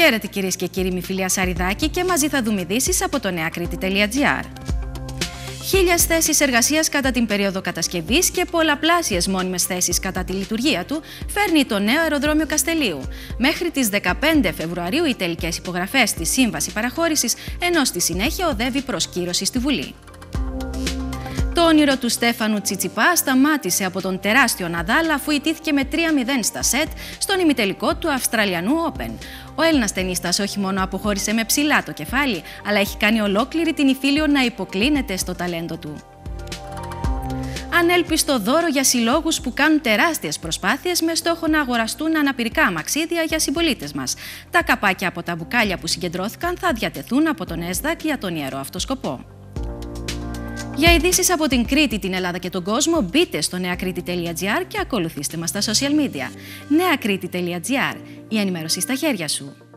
Χαίρετε κυρίες και κύριοι, μη φιλία Σαριδάκη και μαζί θα δούμε ειδήσεις από το νεακρήτη.gr. Χίλιες θέσεις εργασίας κατά την περίοδο κατασκευής και πολλαπλάσιες μόνιμες θέσεις κατά τη λειτουργία του φέρνει το νέο αεροδρόμιο Καστελίου. Μέχρι τις 15 Φεβρουαρίου οι τελικές υπογραφές στη σύμβασης παραχώρησης, ενώ στη συνέχεια οδεύει προς κύρωση στη Βουλή. Το όνειρο του Στέφανου Τσιτσιπά σταμάτησε από τον τεράστιο Ναδάλ αφού ιτήθηκε με 3-0 στα σετ στον ημιτελικό του Αυστραλιανού Open. Ο Έλληνας ταινίστας όχι μόνο αποχώρησε με ψηλά το κεφάλι, αλλά έχει κάνει ολόκληρη την Ιφίλιο να υποκλίνεται στο ταλέντο του. Ανέλπιστο δώρο για συλλόγους που κάνουν τεράστιες προσπάθειες με στόχο να αγοραστούν αναπηρικά αμαξίδια για συμπολίτες μας. Τα καπάκια από τα μπουκάλια που συγκεντρώθηκαν θα διατεθούν από τον ΕΣΔΑΚ για τον ιερό αυτό σκοπό. Για ειδήσεις από την Κρήτη, την Ελλάδα και τον κόσμο, μπείτε στο νεακρήτη.gr και ακολουθήστε μας στα social media. νεακρήτη.gr, η ενημέρωση στα χέρια σου.